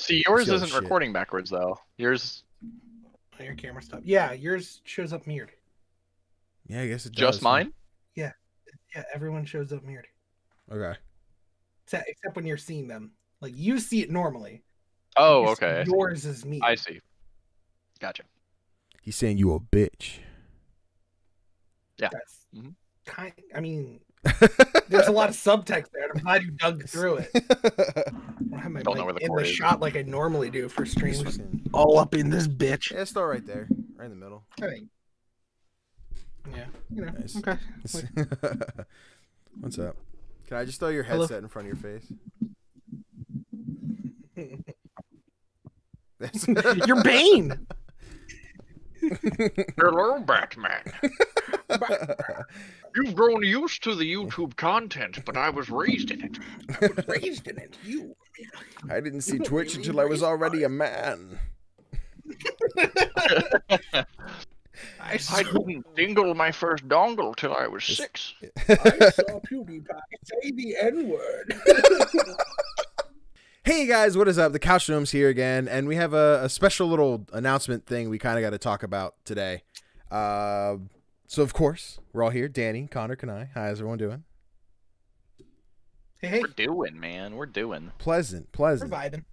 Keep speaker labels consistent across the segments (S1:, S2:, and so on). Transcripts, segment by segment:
S1: See, yours
S2: See all the
S1: isn't
S2: shit.
S1: recording backwards though. Yours
S3: Your camera stopped. Yeah, yours shows up mirrored.
S2: Yeah, I guess it
S1: just mine.
S3: Yeah, yeah. everyone shows up mirrored.
S2: Okay.
S3: Except, except when you're seeing them. Like you see it normally.
S1: Oh,
S3: You
S1: okay.
S3: Yours is me.
S1: I see. Gotcha.
S2: He's saying you a bitch.
S3: That's
S1: Mhm.
S3: kind. I mean, there's a lot of subtext there. and I'm glad you dug through it. I have my
S1: Don't know where the
S3: in the
S1: is.
S3: shot like I normally do for streams.
S2: fucking-
S3: All up in this bitch.
S2: yeah, it's still right there, right in the middle.
S3: I think. Yeah. You know.
S2: Nice.
S3: Okay.
S2: What's up? Can I just throw your
S3: Hello?
S2: headset in front of your face?
S3: You're Bane.
S1: Hello, Batman. You've grown used to the YouTube content, but I was raised in it.
S3: I was raised in it. You.
S2: I didn't see Twitch
S3: really
S2: until I was already a man.
S3: I,
S1: I didn't dingle my first dongle till I was six.
S3: I saw PewDiePie say the N word.
S2: Hey guys, what is up? The Couch Gnomes here again, and we have a, a special little announcement thing we kind of got to talk about today. Uh, so of course we're all here. Danny, Conner, Kanai. How's everyone doing?
S3: hey, hey,
S1: We're doing, man. We're doing.
S2: Pleasant,
S3: we're
S2: pleasant.
S3: vibing.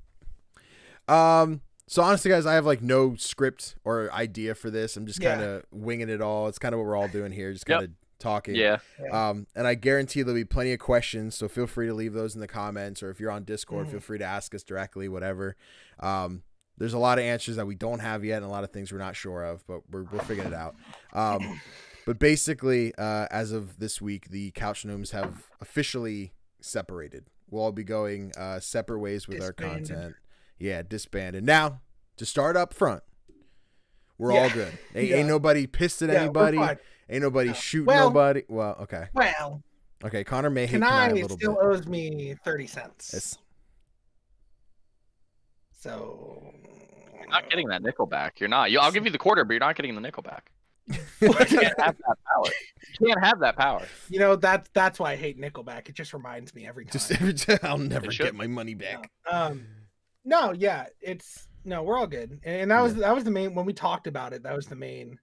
S2: Um, so honestly, guys, I have like no script or idea for this. I'm just kind of winging it all. It's kind of what we're all doing here, just kind of talking.
S1: Yeah.
S2: Um, and I guarantee there'll be plenty of questions, so feel free to leave those in the comments, or if you're on Discord,
S3: Mhm.
S2: feel free to ask us directly, whatever. Um, there's a lot of answers that we don't have yet, and a lot of things we're not sure of, but we're we're figuring it out. Um, but basically, uh, as of this week, the Couch Gnomes have officially separated. We'll all be going uh, separate ways with our content. Yeah, disbanded. Now, to start up front, we're all good. Ain't,
S3: Yeah.
S2: ain't nobody pissed at
S3: Yeah, we're
S2: anybody.
S3: Fine.
S2: Ain't nobody
S3: No.
S2: shooting
S3: Well-
S2: nobody. Well, okay.
S3: Well,
S2: Okay, Conner may hate Kanai a
S3: Kanai
S2: little
S3: still
S2: bit.
S3: owes me 30 cents.
S2: It's,
S3: So.
S1: You're not getting that nickel back. You're not. You, I'll give you the quarter, but you're not getting the nickel back. You can't have that power. You can't have that power.
S3: You know that's that's why I hate Nickelback. It just reminds me every time.
S2: just every time I'll never get my money back.
S3: No. Um, no, yeah, it's no, we're all good, and, and that was that was the main when we talked about it. That was the main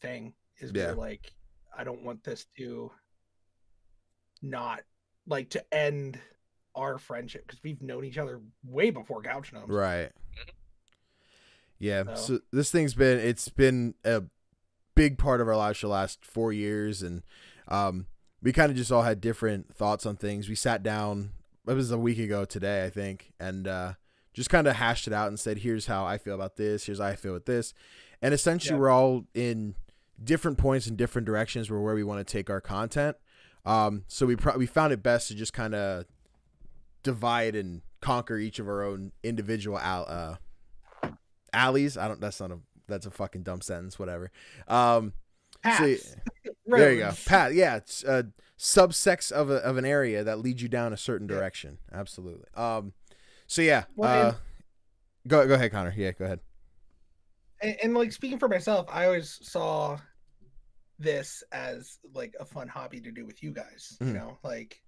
S3: thing. Is
S2: Yeah.
S3: we're like, I don't want this to not like to end our friendship because we've known each other way before Couch Gnomes.
S2: Right. Yeah.
S3: So-
S2: So this thing's been it's been a big part of our lives for the last four years, and um, we kind of just all had different thoughts on things. We sat down. It was a week ago today, I think, and uh, just kind of hashed it out and said, "Here's how I feel about this. Here's how I feel with this," and essentially
S3: Yeah.
S2: we're all in different points in different directions were where we want to take our content. Um, so we pro- we found it best to just kind of divide and conquer each of our own individual al- uh, alleys. I don't. That's not a. That's a fucking dumb sentence. Whatever. Um. so- there you go. Pat. Yeah. It's a subsex of a of an area that leads you down a certain
S3: Yeah.
S2: direction. Absolutely. Um. So yeah.
S3: Well,
S2: uh, go go ahead, Conner. Yeah. Go ahead.
S3: and, and like speaking for myself, I always saw this as like a fun hobby to do with you guys.
S2: Mhm.
S3: You know, like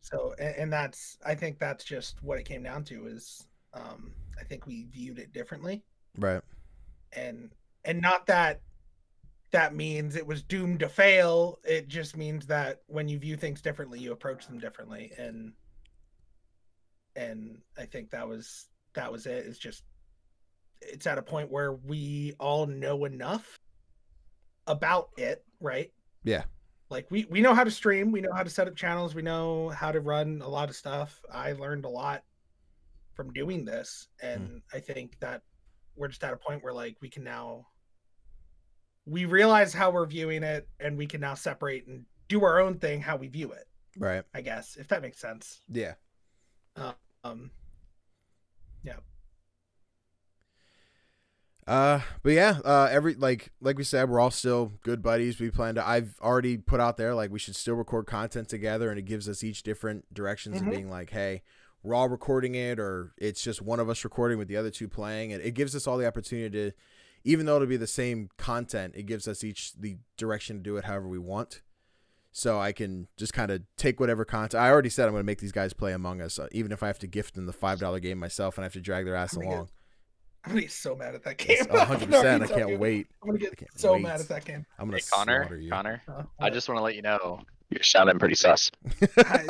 S3: so, and, and that's I think that's just what it came down to is um I think we viewed it differently,
S2: Right.
S3: and and not that that means it was doomed to fail. It just means that when you view things differently, you approach them differently, and and I think that was that was it. It's just it's at a point where we all know enough about it, right?
S2: Yeah.
S3: Like we we know how to stream, we know how to set up channels, we know how to run a lot of stuff. I learned a lot from doing this, and I think that we're just at a point where like we can now we realize how we're viewing it, and we can now separate and do our own thing how we view it.
S2: Right.
S3: I guess if that makes sense.
S2: Yeah.
S3: Um,
S2: Uh, but yeah, uh, every like like we said, we're all still good buddies. We plan to. I've already put out there like we should still record content together, and it gives us each different directions
S3: Mhm.
S2: of being like, hey, we're all recording it, or it's just one of us recording with the other two playing. And it gives us all the opportunity to, even though it'll be the same content, it gives us each the direction to do it however we want. so I can just kind of take whatever content. I already said I'm going to make these guys play Among Us, uh, even if I have to gift them the five dollar game myself and I have to drag their ass
S3: gonna
S2: along.
S3: I'm gonna get so mad at that game.
S2: It's 100. percent I can't wait.
S3: I'm gonna get
S2: can't
S3: so
S2: wait.
S3: mad at that game.
S2: I'm
S1: Hey,
S2: gonna Conner, you.
S1: Conner,
S3: Uh,
S1: I just want to let you know you're sounding pretty sus.
S3: I-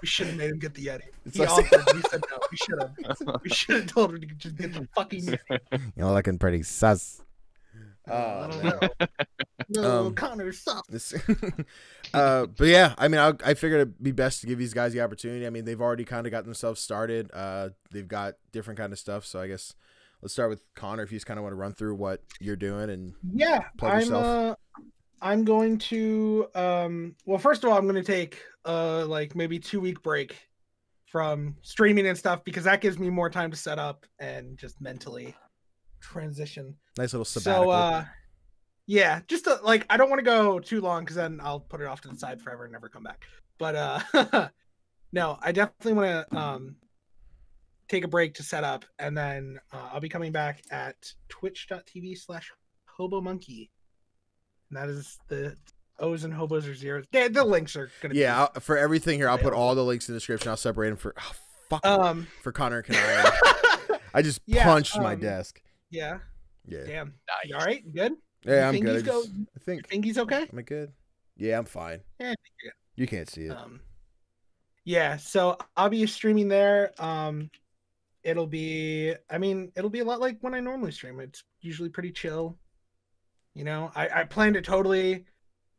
S3: we should have made him get the Yeti.
S2: It's
S3: He
S2: like-
S3: offered. We said no. We should have. We should have told him to just get the fucking. Yeti.
S2: You're looking pretty sus.
S3: I
S2: Oh,
S3: don't
S2: man.
S3: know. No,
S2: Um,
S3: Conner, stop.
S2: This, uh, but yeah, I mean, I, I figured it'd be best to give these guys the opportunity. I mean, they've already kind of got themselves started. Uh, they've got different kind of stuff. So I guess let's start with Conner. If you just kind of want to run through what you're doing and
S3: Yeah,
S2: Plug
S3: I'm.
S2: yourself.
S3: Uh, I'm going to. Um, well, first of all, I'm going to take uh like maybe two week break from streaming and stuff because that gives me more time to set up and just mentally transition.
S2: nice little sabbatical.
S3: So uh yeah, just to, like I don't want to go too long because then I'll put it off to the side forever and never come back. But uh no, I definitely want to um take a break to set up and then uh, I'll be coming back at twitch.tv slash hobo monkey. And that is the O's and hobos are zeros. Yeah, the links are gonna
S2: yeah, I'll, for everything here, I'll put all the links in the description. I'll separate them for oh, fuck
S3: um
S2: for Conner and Kanaya. I just
S3: Yeah,
S2: punched my
S3: um,
S2: desk.
S3: Yeah,
S2: Yeah,
S3: damn.
S1: Nice.
S3: You all right? You good?
S2: yeah, I'm good. I,
S3: he's go-
S2: I think
S3: Think he's okay?
S2: am I good? Yeah, I'm fine.
S3: Yeah, you're good.
S2: You can't see it.
S3: Um, yeah, so I'll be streaming there. Um, it'll be, I mean, it'll be a lot like when I normally stream. It's usually pretty chill. You know, I, I plan to totally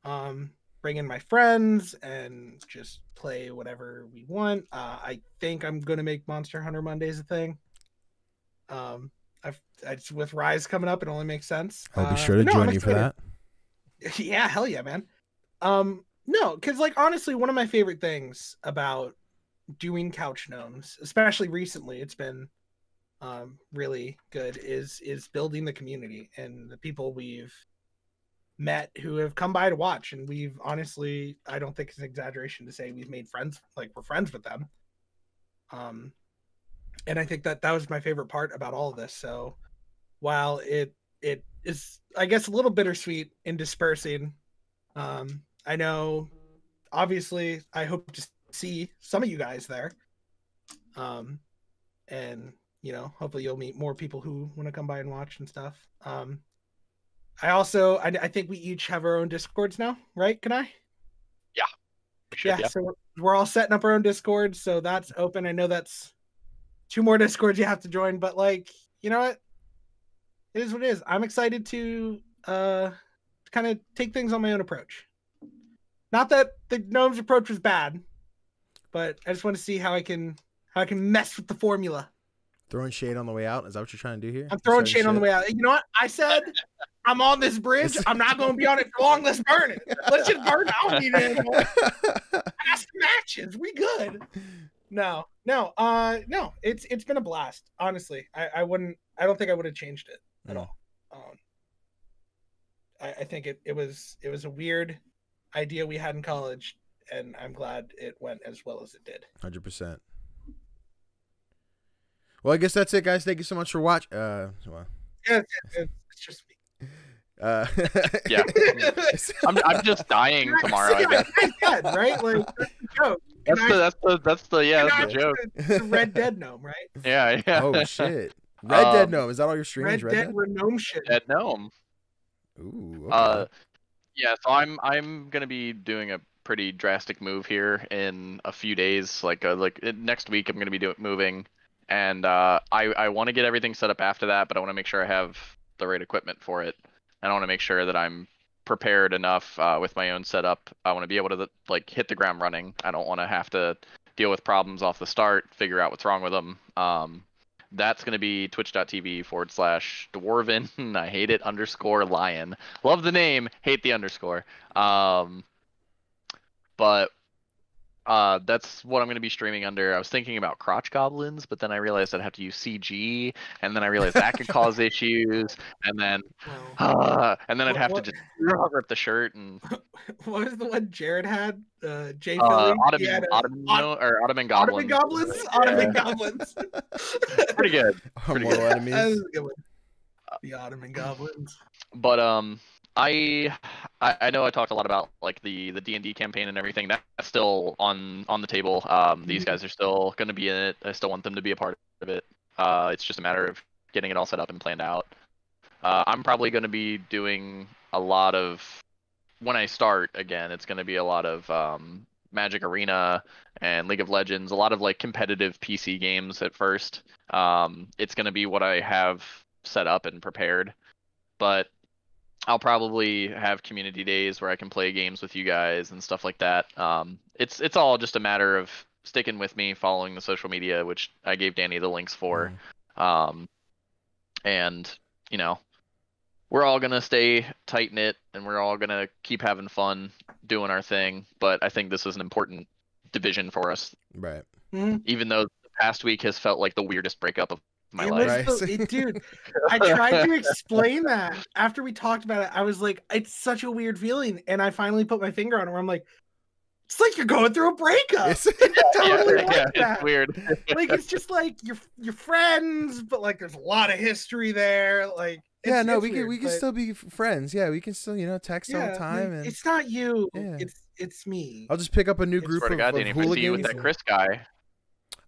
S3: um, bring in my friends and just play whatever we want. Uh, I think I'm gonna make Monster Hunter Mondays a thing. Um, I've it's with Rise coming up. It only makes sense.
S2: I'll be
S3: Uh,
S2: sure to
S3: no,
S2: join you for that.
S3: yeah hell yeah man um no because like honestly one of my favorite things about doing couch gnomes especially recently it's been um really good is is building the community and the people we've met who have come by to watch and we've honestly i don't think it's an exaggeration to say we've made friends like we're friends with them um and i think that that was my favorite part about all of this so while it it is i guess a little bittersweet in dispersing um i know obviously i hope to see some of you guys there um and you know hopefully you'll meet more people who want to come by and watch and stuff um i also I, I think we each have our own discords now right can i?
S1: Should,
S3: yeah, so we're, we're all setting up our own discord so that's open i know that's two more discords you have to join but like you know what? It is what it is. I'm excited to uh kind of take things on my own approach. Not that the gnomes approach was bad but i just want to see how i can how i can mess with the formula.
S2: Throwing shade on the way out. Is that what you're trying to do here?
S3: i'm throwing shade on the way out. You know what? I said i'm on this bridge. I'm not going to be on it for long. Let's burn it. Let's just burn it. I don't need it anymore. I got some matches. We good. No, no, uh, no. It's it's been a blast. Honestly, I I wouldn't. I don't think I would have changed it at
S2: Mm.
S3: all. Um, I, I think it it was it was a weird idea we had in college, and I'm glad it went as well as it did.
S2: Hundred percent. Well, I guess that's it, guys. Thank you so much for watching. Uh, well,
S3: Yeah, it's, it's, it's just me.
S2: uh,
S1: Yeah. I'm, I'm just dying tomorrow. I guess.
S3: Red Dead, right? Like that's the joke.
S1: That's the
S3: I-
S1: that's the that's the yeah that's the joke.
S3: the Red Dead gnome, right?
S1: Yeah yeah.
S2: oh shit! Red Dead
S1: Um,
S2: Gnome. Is that all your streams?
S3: Red,
S2: Red,
S3: Dead, gnome shit.
S1: Dead gnome.
S2: Ooh. Okay.
S1: Uh, yeah. So I'm I'm gonna be doing a pretty drastic move here in a few days. Like uh, like uh, next week, I'm gonna be doing moving, and uh, I I want to get everything set up after that, but I want to make sure I have the right equipment for it, and I want to make sure that I'm prepared enough uh, with my own setup. I want to be able to like hit the ground running. I don't want to have to deal with problems off the start, figure out what's wrong with them. Um, that's going to be twitch.tv forward slash dwarven. I hate it underscore lion. Love the name, hate the underscore. Um, but uh, that's what I'm going to be streaming under. I was thinking about crotch goblins, but then I realized I'd have to use CG, and then I realized that could cause issues, and then
S3: Well,
S1: uh, and then I'd have
S3: what-
S1: to just rip the shirt and
S3: what was the one Jared had? Uh, Jay
S1: uh,
S3: Philly. He
S1: Ottoman,
S3: had a-
S1: Ottoman,
S3: Ot-
S1: or Ottoman
S3: Ottoman
S1: goblins.
S3: goblins.
S1: Yeah.
S3: Ottoman goblins.
S1: Pretty good. Pretty
S2: mortal
S1: good.
S3: That was a good one. The Ottoman goblins.
S1: but um I, I I know I talked a lot about like the the D and D campaign and everything. That's still on on the table. Um, these
S3: Mhm.
S1: guys are still going to be in it. I still want them to be a part of it. Uh, it's just a matter of getting it all set up and planned out. Uh, I'm probably going to be doing a lot of when I start again. It's going to be a lot of um, Magic Arena and League of Legends. A lot of like competitive PC games at first. Um, it's going to be what I have set up and prepared, but I'll probably have community days where I can play games with you guys and stuff like that. Um, it's it's all just a matter of sticking with me, following the social media, which I gave Danny the links for. Um, and you know, we're all gonna stay tight knit and we're all gonna keep having fun doing our thing. But I think this is an important division for us,
S2: Right.
S3: Mhm.
S1: even though the past week has felt like the weirdest breakup of my
S3: It
S1: life.
S3: was
S2: Right.
S3: the- it- dude, I tried to explain that after we talked about it. I was like, it's such a weird feeling. And I finally put my finger on it where I'm like, it's like you're going through a breakup.
S2: It's-
S1: yeah,
S3: totally
S1: yeah,
S3: like
S1: it's
S3: that.
S1: weird.
S3: Like it's just like you're you're friends, but like there's a lot of history there. Like
S2: yeah, no,
S3: it's
S2: we can
S3: weird,
S2: we can
S3: but-
S2: still be friends. Yeah, we can still you know text all the time,
S3: like,
S2: and
S3: it's not you.
S2: Yeah.
S3: It's it's me.
S2: I'll just pick up a new
S3: I
S2: group
S1: Swear
S2: of,
S1: to God,
S2: of
S1: Danny, if see you with that Chris guy,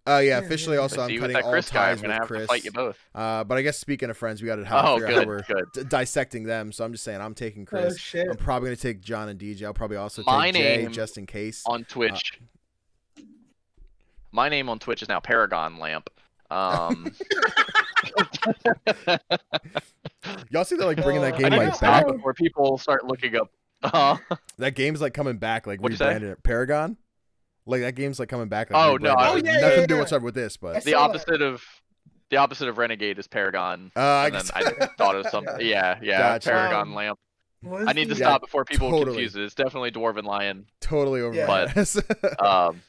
S2: Uh, yeah,
S3: Yeah,
S2: officially
S3: yeah.
S2: also
S1: I
S2: I'm
S1: see you with
S2: cutting all
S1: Chris guy, I'm
S2: ties
S1: gonna
S2: with
S1: have
S2: Chris.
S1: to fight you both.
S2: Uh, but I guess speaking of friends, we got to have
S1: Oh,
S2: figure out how
S1: good,
S2: we're
S1: good.
S2: d- dissecting them. So I'm just saying I'm taking
S3: oh
S2: Chris.
S3: shit.
S2: I'm probably gonna take John and DJ. I'll probably also take Jay just in case.
S1: on Twitch. My name on Twitch is now Paragon Lamp. Um,
S2: Y'all see they're like bringing that
S3: Uh,
S2: game like
S1: to stop
S2: back.
S1: before people start looking up. Uh,
S2: That game's like coming back, like
S1: What'd you
S2: rebranded it. Paragon. Like that game's like coming back. Like,
S1: Oh, no. I
S3: Oh, yeah,
S2: nothing
S3: yeah,
S2: to do
S3: yeah.
S2: whatsoever with this, but
S1: the
S3: saw that.
S1: opposite of the opposite of Renegade is Paragon.
S2: uh, I
S1: And then
S2: guess
S1: I thought of something. Yeah, yeah,
S2: Gotcha.
S1: Paragon
S3: Um,
S1: Lamp. I need to
S2: Yeah,
S1: stop before people
S2: totally.
S1: confuse it. It's definitely Dwarven Lion.
S2: totally over
S3: Yeah.
S1: But- Um,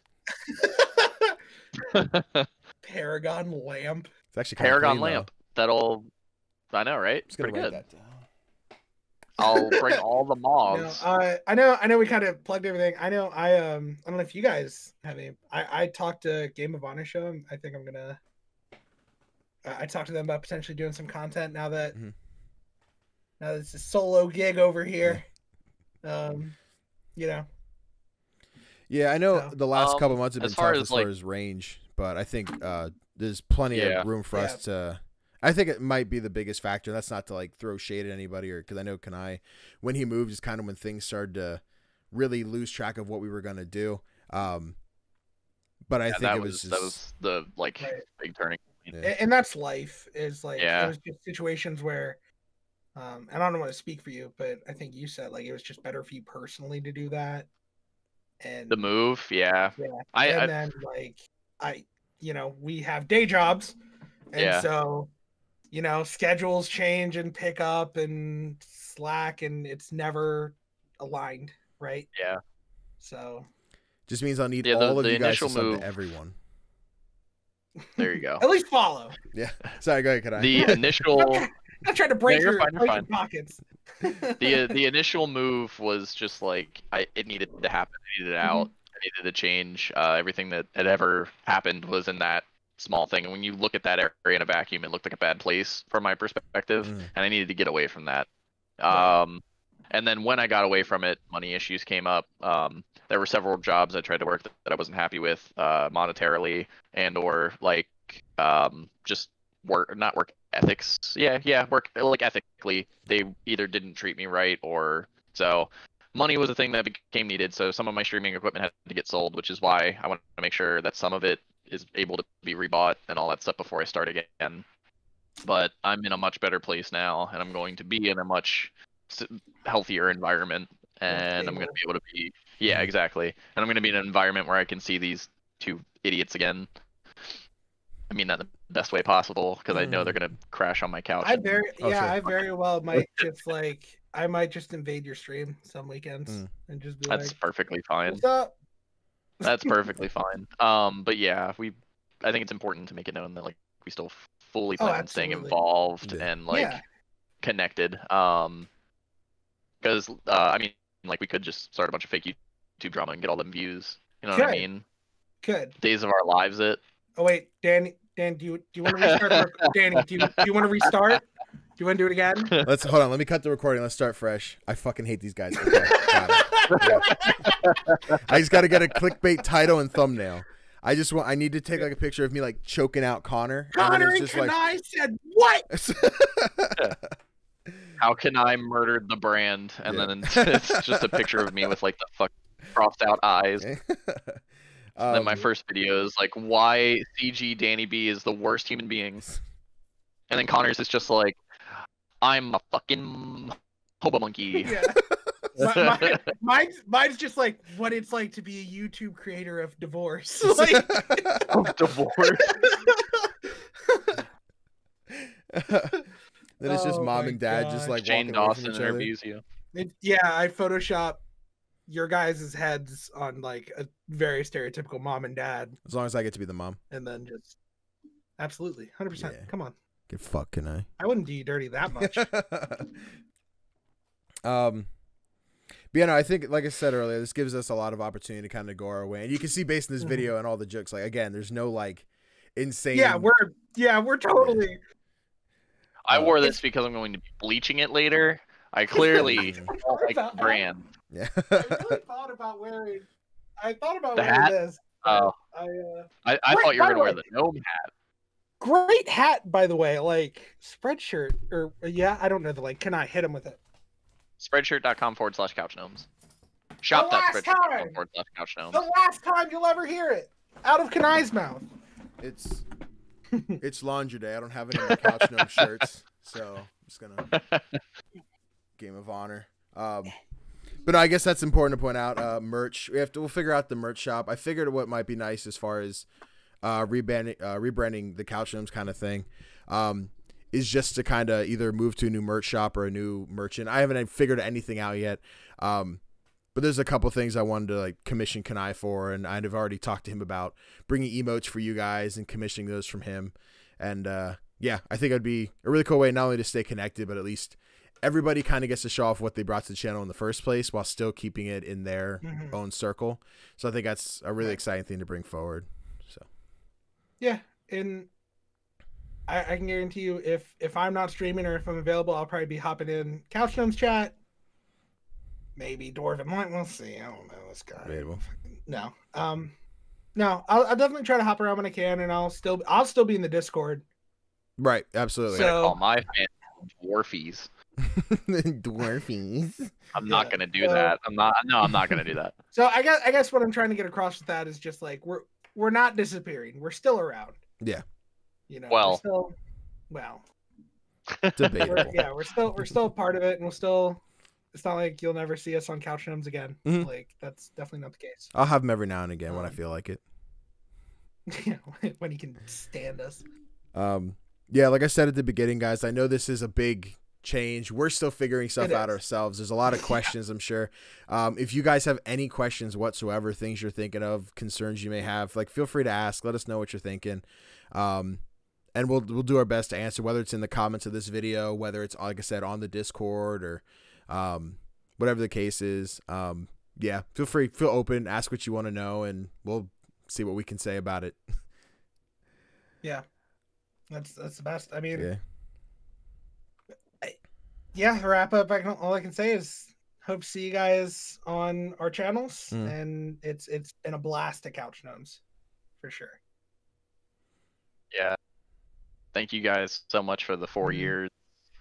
S3: Paragon lamp.
S2: it's actually kinda
S1: Paragon
S2: clean, though.
S1: Lamp. That'll. I know, right?
S2: It's gonna
S1: Pretty
S2: write
S1: good.
S2: That down.
S1: I'll bring all the
S3: No,
S1: mobs.
S3: uh, I know, I know. We kind of plugged everything. I know. I um, I don't know if you guys have any. I I talked to Game of Honor show. I think I'm gonna. I I talked to them about potentially doing some content now that.
S2: Mhm.
S3: Now that it's a solo gig over here. Um, you know.
S2: Yeah, I know
S3: So,
S2: the last
S1: um,
S2: couple months have been
S1: as far
S2: tough
S1: as,
S2: as far as range, but I think uh, there's plenty
S1: Yeah.
S2: of room for us to. I think it might be the biggest factor. That's not to like throw shade at anybody, or because I know Kanai, when he moved, is kind of when things started to really lose track of what we were gonna do. Um, but I
S1: Yeah,
S2: think
S1: that
S2: it
S1: was
S2: was,
S1: that was the like
S3: Right.
S1: big turning. point.
S2: Yeah.
S3: And that's life is like
S1: Yeah.
S3: it was just situations where um and i don't want to speak for you but i think you said like it was just better for you personally to do that and
S1: The move, yeah.
S3: yeah
S1: I,
S3: and
S1: I
S3: then like i you know we have day jobs and
S1: Yeah.
S3: so you know schedules change and pick up and slack and it's never aligned right
S1: yeah.
S3: so
S2: just means I'll need
S1: Yeah, the-
S2: all of
S1: the
S2: you guys to
S1: initial
S2: sub
S1: move-
S2: to everyone.
S1: There you go.
S3: at least follow yeah
S2: Sorry, go ahead, Kanai.
S1: The initial
S3: i'm trying to break
S1: you're
S3: your,
S1: fine,
S3: break your
S1: fine.
S3: pockets
S1: the the initial move was just like I it needed to happen. I needed it
S3: Mm-hmm.
S1: out. I needed to change. Uh, everything that had ever happened was in that small thing. And when you look at that area in a vacuum, it looked like a bad place from my perspective,
S2: Mm.
S1: and I needed to get away from that.
S3: Right.
S1: Um, and then when I got away from it, money issues came up. Um, there were several jobs I tried to work that, that I wasn't happy with, uh, monetarily and or like um, just work not work ethics. Yeah, yeah, work like ethically. They either didn't treat me right or so money was a thing that became needed. So some of my streaming equipment had to get sold, which is why I want to make sure that some of it is able to be rebought and all that stuff before I start again. But I'm in a much better place now, and I'm going to be in a much healthier environment, and I'm going to be able to be yeah, exactly. And I'm going to be in an environment where I can see these two idiots again. I mean that in the best way possible because I know they're going to crash on my couch.
S3: I very
S2: Oh,
S3: yeah,
S2: sure.
S3: I very well might just like I might just invade your stream some weekends
S2: Mm.
S3: and just be
S1: that's
S3: like,
S1: perfectly fine.
S3: "What's up?"
S1: That's perfectly fine. Um, but yeah, we. I think it's important to make it known that like we still fully
S3: Oh,
S1: plan on staying involved
S2: Yeah.
S1: and like
S3: Yeah.
S1: connected. Um, because uh, I mean, like we could just start a bunch of fake YouTube drama and get all them views. You know what I
S3: Could.
S1: mean?
S3: Could
S1: Days of our lives. It.
S3: Oh wait, Dan. Dan, do you do you want to restart? Danny, do you do you want to restart? You want to do it again?
S2: Let's hold on. Let me cut the recording. Let's start fresh. I fucking hate these guys. Okay, got. I just got to get a clickbait title and thumbnail. I just want. I need to take like a picture of me like choking out Conner. and
S3: Conner
S2: it's
S3: and
S2: just
S3: Kanai said what?
S1: How can I murdered the brand? And
S2: Yeah.
S1: then it's just a picture of me with like the fuck crossed out eyes. And then my
S2: Um,
S1: first video is like why CG Danny B is the worst human beings. And then Conner's is just like I'm a fucking hobo monkey.
S3: yeah. My- my- mine's, mine's just like what it's like to be a YouTube creator of divorce. Like,
S1: Divorce.
S2: then it's just
S3: Oh
S2: mom and dad just like
S1: Jane
S2: walking away from
S1: Dawson
S2: each other.
S1: you.
S3: it- yeah, I Photoshop your guys' heads on like a very stereotypical mom and dad,
S2: As long as I get to be the mom.
S3: and then just absolutely 100%.
S2: Yeah.
S3: Come on.
S2: Get fuck can I?
S3: I wouldn't do you dirty that much.
S2: um, but yeah, no, I think like I said earlier, this gives us a lot of opportunity to kind of go our way, and you can see based on this
S3: Mhm.
S2: video and all the jokes. Like again, there's no like insane.
S3: yeah, we're yeah, we're totally
S1: I
S2: Uh,
S1: wore this because I'm going to be bleaching it later. I clearly
S2: Yeah.
S1: don't like the brand.
S2: yeah.
S3: I really thought about wearing I thought about
S1: The
S3: wearing
S1: hat?
S3: this.
S1: Oh,
S3: I uh
S1: I, I
S3: Wait,
S1: thought you were gonna wear the gnome hat.
S3: Great hat by the way, like spreadshirt or yeah, I don't know the link. Can I hit him with it?
S1: Spreadshirt.com forward slash couch gnomes.
S3: last
S1: Shop.spreadshirt.com
S3: time!
S1: forward slash couch gnomes.
S3: The last time you'll ever hear it out of Kanai's mouth.
S2: It's it's laundry day. I don't have any of my couch gnome shirts, so I'm just gonna game of honor. Um, but no, I guess that's important to point out. Uh, merch. We have to. We'll figure out the merch shop. I figured what might be nice as far as uh, rebranding, uh, rebranding the couch gnomes kind of thing. Um, is just to kind of either move to a new merch shop or a new merchant. I haven't figured anything out yet. Um, but there's a couple things I wanted to like commission Kanai for, and I'd have already talked to him about bringing emotes for you guys and commissioning those from him. And uh, yeah, I think it'd be a really cool way not only to stay connected, but at least everybody kind of gets to show off what they brought to the channel in the first place while still keeping it in their
S3: Mhm.
S2: own circle. So I think that's a really exciting thing to bring forward. So
S3: Yeah, and I, I can guarantee you, if if I'm not streaming or if I'm available, I'll probably be hopping in Couch Gnomes chat. Maybe Dwarven Light. We'll see. I don't know this guy.
S2: Debatable.
S3: No. Um. No, I'll, I'll definitely try to hop around when I can, and I'll still I'll still be in the Discord.
S2: right, absolutely.
S3: So-
S1: Call my fan dwarfies.
S2: Dwarfies.
S1: I'm not
S3: Yeah,
S1: gonna do
S3: so-
S1: that. I'm not. No, I'm not gonna do that.
S3: So I guess I guess what I'm trying to get across with that is just like we're we're not disappearing. We're still around.
S2: Yeah.
S3: You know.
S1: Well.
S3: Still, well.
S2: Debatable.
S3: We're, yeah, we're still we're still a part of it, and we'll still. It's not like you'll never see us on Couch Gnomes again.
S2: Mhm.
S3: Like that's definitely not the case.
S2: I'll have them every now and again when I
S3: Um,
S2: feel like it.
S3: Yeah, when he can stand us.
S2: Um, yeah, like I said at the beginning, guys, I know this is a big change. We're still figuring stuff
S3: It
S2: out
S3: is.
S2: ourselves. There's a lot of questions, I'm sure. Um, if you guys have any questions whatsoever, things you're thinking of, concerns you may have, like feel free to ask. Let us know what you're thinking. Um, and we'll we'll do our best to answer whether it's in the comments of this video, whether it's like I said on the Discord or um, whatever the case is. Um, yeah, feel free, feel open, ask what you want to know, and we'll see what we can say about it.
S3: Yeah, that's that's the best. I mean,
S2: Yeah.
S3: Yeah. wrap up, I can, all I can say is hope to see you guys on our channels,
S2: Mm.
S3: and it's it's been a blast to Couch Gnomes, for sure.
S1: Yeah. Thank you guys so much for the 4
S3: Mhm.
S1: years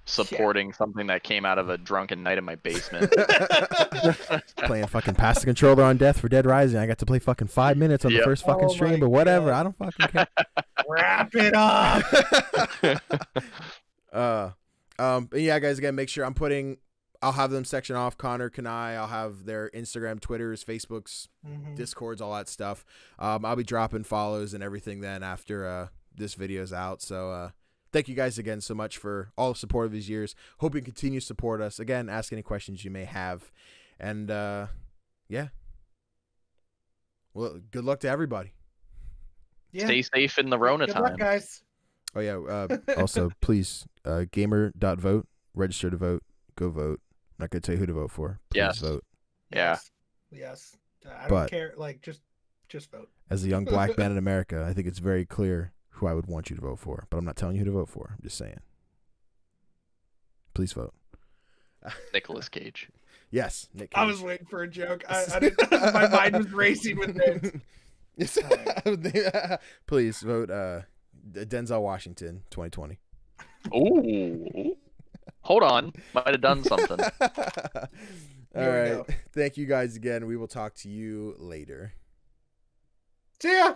S1: supporting something that came out of a drunken night in my basement.
S2: playing fucking pass the controller on Death for Dead Rising. I got to play fucking five minutes on
S1: Yep.
S2: the first fucking
S3: Oh
S2: stream, but whatever.
S3: God.
S2: I don't fucking care.
S3: Wrap it up.
S2: uh, um, but yeah, guys, again, make sure I'm putting. I'll have them section off. Conner, can I? I'll have their Instagram, Twitters, Facebooks,
S3: Mhm.
S2: Discords, all that stuff. Um, I'll be dropping follows and everything then after uh this video's out. So uh, thank you guys again so much for all the support of these years. Hope you continue to support us. Again, ask any questions you may have, and uh, yeah. Well, good luck to everybody.
S3: Yeah.
S1: Stay safe in the Rona
S3: Good
S1: time.
S3: luck, guys.
S2: Oh yeah. Uh, also, please, uh, gamer.vote, register to vote, go vote. I'm not gonna tell you who to vote for. Please
S1: Yes.
S2: vote.
S1: Yeah.
S3: Yes. Yes. I don't
S2: But-
S3: care. Like, just just vote.
S2: As a young black man in America, I think it's very clear who I would want you to vote for. But I'm not telling you who to vote for. I'm just saying. Please vote.
S1: Nicolas Cage.
S2: Yes, Nick.
S3: I was waiting for a joke. I, I didn't, my mind was racing with it.
S2: Yes. Please vote uh, Denzel Washington 2020.
S1: Ooh. Hold on. Might have done something.
S2: All
S3: Here we
S2: right.
S3: go.
S2: Thank you guys again. We will talk to you later.
S3: See ya.